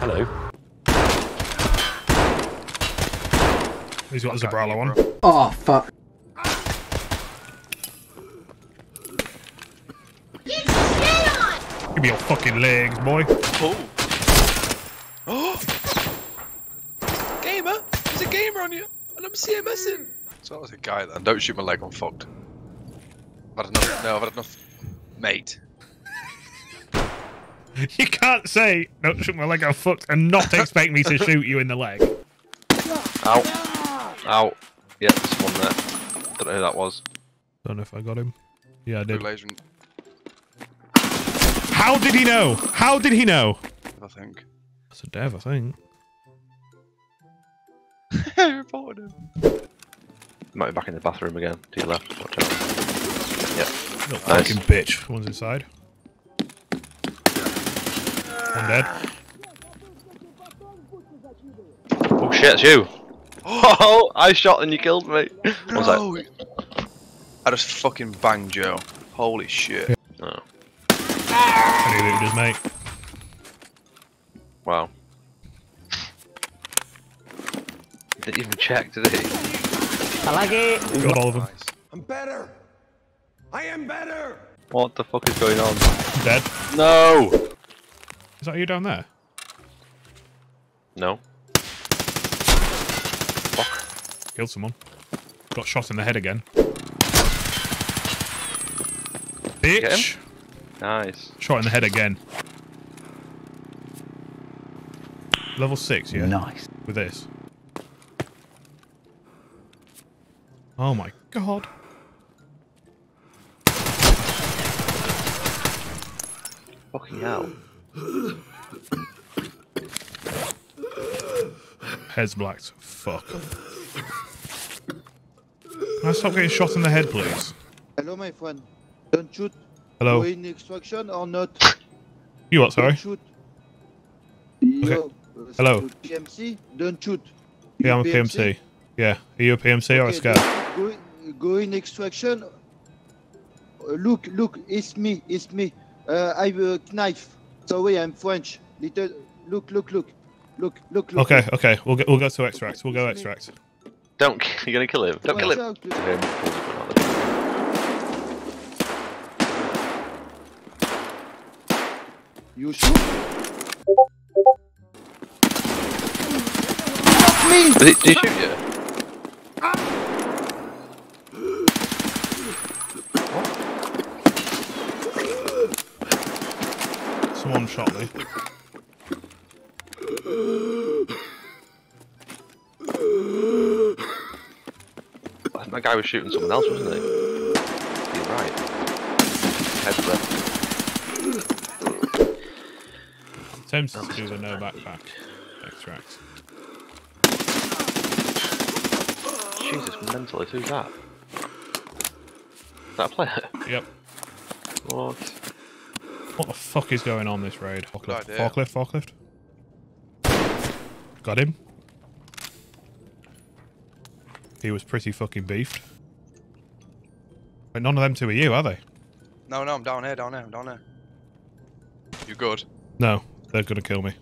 Hello. He's got the Zabralo one. Oh, fuck. Give me your fucking legs, boy. Oh. Oh. gamer. There's a gamer on you, and I'm CMSing. So that was a guy then. Don't shoot my leg. I'm fucked. I've had enough. No, I've had enough. Mate. You can't say, don't shoot my leg, I'm fucked, and not expect me to shoot you in the leg. Ow. Ow. Yeah, there's one there. Don't know who that was. Don't know if I got him. Yeah, I did. laser, How did he know? How did he know? I think. That's a dev, I think. I reported him. Might be back in the bathroom again. To your left. Watch out. Yep. Little Nice. fucking bitch. One's inside. One dead. Oh shit, it's you! Oh, I shot and you killed me! One sec. No. I just fucking banged Joe. Holy shit. Oh, Any looted his mate. wow. Didn't even check, did he? Got all of them. Nice. I'm better. I am better. What the fuck is going on? Dead. No! Is that you down there? No. Fuck. Killed someone. Got shot in the head again. Bitch! Nice. Shot in the head again. Level 6, yeah? Nice. With this. Oh my god. Fucking hell. Head's blacked. Fuck. Can I stop getting shot in the head, please? Hello, my friend. Don't shoot. Hello? Go in extraction or not? You what, sorry? Don't shoot. Yo, uh, Hello. PMC, don't shoot. Yeah, I'm a You PMC. Yeah. Are you a PMC or a Okay, scout? Go, go in extraction. Uh, look, look, it's me, it's me. Uh, I have a knife. Sorry, I'm French. Little, look, look, look, look, look, look. Okay, okay. We'll go, we'll go to extract. We'll go extract. Don't. You're gonna kill him. Don't kill him. out, look. You shoot? me! Did, he, did he shoot you? Someone shot me. I that guy was shooting someone else, wasn't he? You're right. Heads left. Tempted to do the no backpack extract. Jesus, mental. Who's that? Is that a player? Yep. What? What the fuck is going on this raid? Forklift, forklift, forklift. Got him. He was pretty fucking beefed. But none of them two are you, are they? No, no, I'm down here, down here, I'm down here. You good? No, they're gonna kill me.